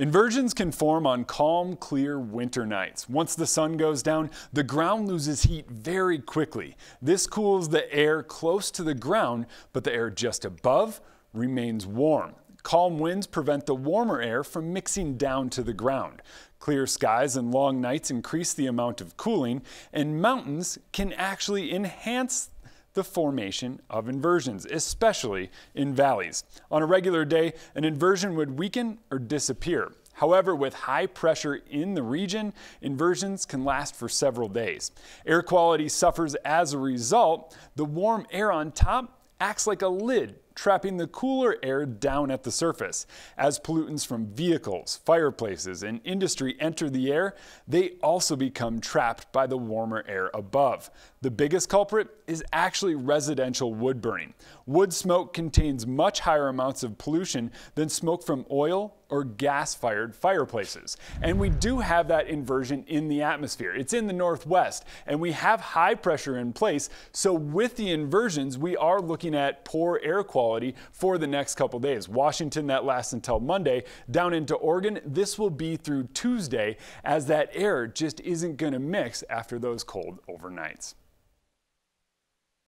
Inversions can form on calm, clear winter nights. Once the sun goes down, the ground loses heat very quickly. This cools the air close to the ground, but the air just above remains warm. Calm winds prevent the warmer air from mixing down to the ground. Clear skies and long nights increase the amount of cooling, and mountains can actually enhance the formation of inversions, especially in valleys. On a regular day, an inversion would weaken or disappear. However, with high pressure in the region, inversions can last for several days. Air quality suffers as a result. The warm air on top acts like a lid trapping the cooler air down at the surface. As pollutants from vehicles, fireplaces, and industry enter the air, they also become trapped by the warmer air above. The biggest culprit is actually residential wood burning. Wood smoke contains much higher amounts of pollution than smoke from oil or gas-fired fireplaces. And we do have that inversion in the atmosphere. It's in the northwest, and we have high pressure in place. So with the inversions, we are looking at poor air quality quality for the next couple days. Washington, that lasts until Monday. Down into Oregon, this will be through Tuesday as that air just isn't going to mix after those cold overnights.